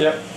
Yep.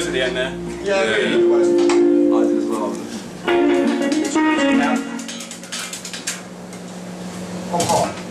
Words at the end there. Yeah, Yeah, really yeah. good. I did as well. Now. On high.